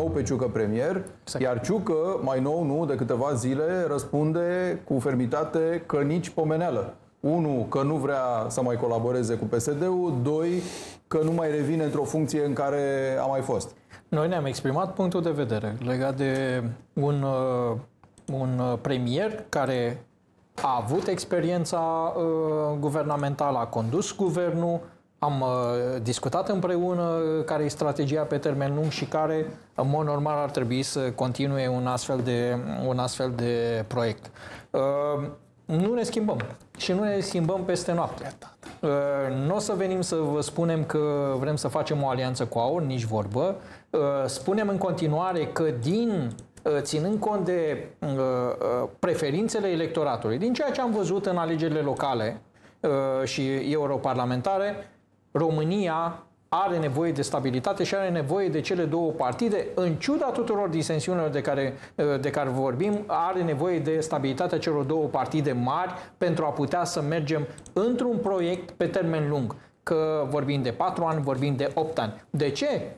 nou pe Ciucă premier, exact. iar Ciucă, mai nou, nu, de câteva zile, răspunde cu fermitate că nici pomeneală. Unu, că nu vrea să mai colaboreze cu PSD-ul, doi, că nu mai revine într-o funcție în care a mai fost. Noi ne-am exprimat punctul de vedere legat de un, uh, un uh, premier care a avut experiența uh, guvernamentală, a condus guvernul, am uh, discutat împreună care e strategia pe termen lung și care, în mod normal, ar trebui să continue un astfel de, un astfel de proiect. Uh, nu ne schimbăm și nu ne schimbăm peste noapte. Uh, nu o să venim să vă spunem că vrem să facem o alianță cu AUR, nici vorbă. Uh, spunem în continuare că din uh, ținând cont de uh, uh, preferințele electoratului, din ceea ce am văzut în alegerile locale și europarlamentare, România are nevoie de stabilitate și are nevoie de cele două partide, în ciuda tuturor disensiunilor de care, de care vorbim, are nevoie de stabilitatea celor două partide mari pentru a putea să mergem într-un proiect pe termen lung. Că vorbim de patru ani, vorbim de opt ani. De ce?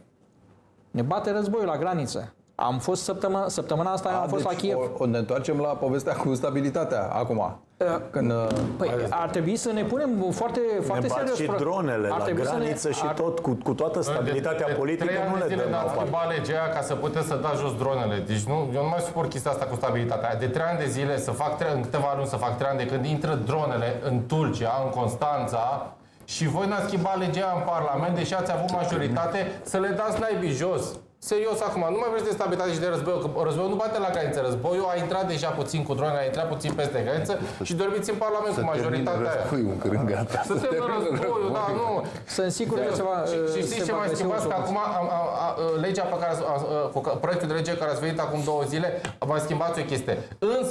Ne bate războiul la graniță. Am fost săptămâna, săptămâna asta, A, am fost deci la Kiev. O, o ne întoarcem la povestea cu stabilitatea acum. Uh, Când, uh, păi, ar trebui să ne punem foarte, foarte ne serios. și dronele ar la graniță ne, și tot, cu, cu toată stabilitatea de, de politică, nu le dăm la schimbat legea ca să puteți să dați jos dronele. Deci nu, eu nu mai suport chestia asta cu stabilitatea. De trei ani de zile, să fac trei, în câteva luni să fac trei ani de când intră dronele în Tulcea, în Constanța, și voi n-ați schimbat legea în Parlament, deși ați avut majoritate, să le dați naibii jos. Serios acum, nu mai vreți de stabilitate și de război, că războiul nu bate la graniță. Războiul a intrat deja puțin cu drone, a intrat puțin peste graniță și dormiți în Parlament să cu majoritatea aia. Războiul, curând gata. Să termină războiul, da, nu. Sunt sigur că se va Și, și știți ce mai schimbați? Că acum a, a, a, legea pe care, a, a, proiectul de lege care ați venit acum două zile, mai schimbați o chestie. Însă,